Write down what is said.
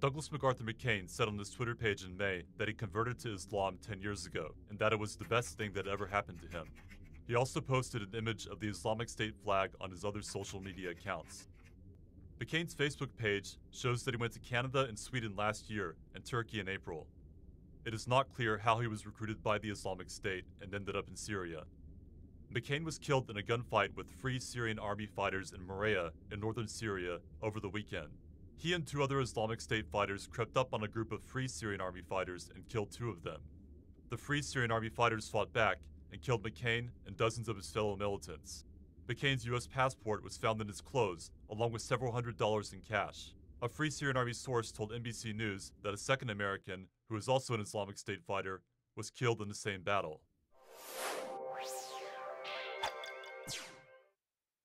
Douglas McArthur McCain said on his Twitter page in May that he converted to Islam 10 years ago and that it was the best thing that ever happened to him. He also posted an image of the Islamic State flag on his other social media accounts. McCain's Facebook page shows that he went to Canada and Sweden last year and Turkey in April. It is not clear how he was recruited by the Islamic State and ended up in Syria. McCain was killed in a gunfight with Free Syrian Army fighters in Marea in northern Syria over the weekend. He and two other Islamic State fighters crept up on a group of Free Syrian Army fighters and killed two of them. The Free Syrian Army fighters fought back and killed McCain and dozens of his fellow militants. McCain's U.S. passport was found in his clothes, along with several hundred dollars in cash. A Free Syrian Army source told NBC News that a second American, who was also an Islamic State fighter, was killed in the same battle.